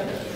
agenda.